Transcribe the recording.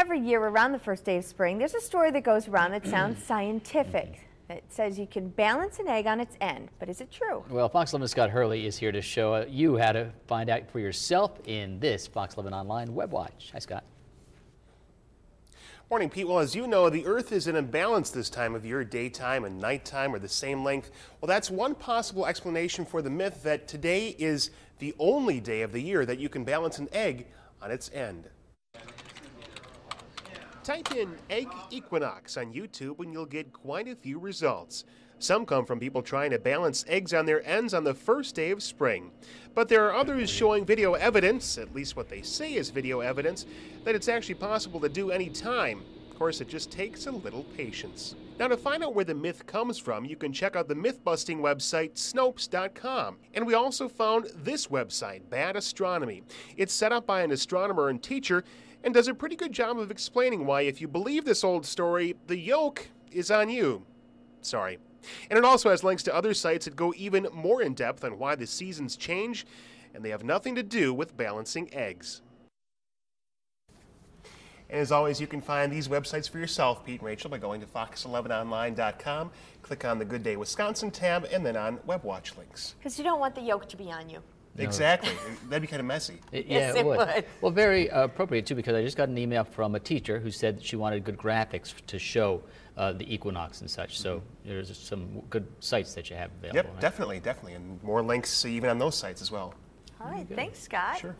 Every year around the first day of spring, there's a story that goes around that sounds scientific. It says you can balance an egg on its end, but is it true? Well, Fox 11 Scott Hurley is here to show uh, you how to find out for yourself in this Fox 11 Online Web Watch. Hi, Scott. Morning, Pete. Well, as you know, the Earth is in a balance this time of year. Daytime and nighttime are the same length. Well, that's one possible explanation for the myth that today is the only day of the year that you can balance an egg on its end. Type in egg equinox on YouTube and you'll get quite a few results. Some come from people trying to balance eggs on their ends on the first day of spring. But there are others showing video evidence, at least what they say is video evidence, that it's actually possible to do any time. Of course, it just takes a little patience. Now, to find out where the myth comes from, you can check out the myth busting website, Snopes.com. And we also found this website, Bad Astronomy. It's set up by an astronomer and teacher and does a pretty good job of explaining why, if you believe this old story, the yolk is on you. Sorry. And it also has links to other sites that go even more in depth on why the seasons change, and they have nothing to do with balancing eggs. And as always, you can find these websites for yourself, Pete and Rachel, by going to fox11online.com, click on the Good Day Wisconsin tab, and then on Web Watch links. Because you don't want the yolk to be on you. No. Exactly. That'd be kind of messy. It, yes, yeah, it, would. would. Well, very uh, appropriate, too, because I just got an email from a teacher who said she wanted good graphics to show uh, the equinox and such. So mm-hmm. there's some good sites that you have available. Yep, right? definitely, definitely. And more links even on those sites as well. All right. Thanks, Scott. Sure.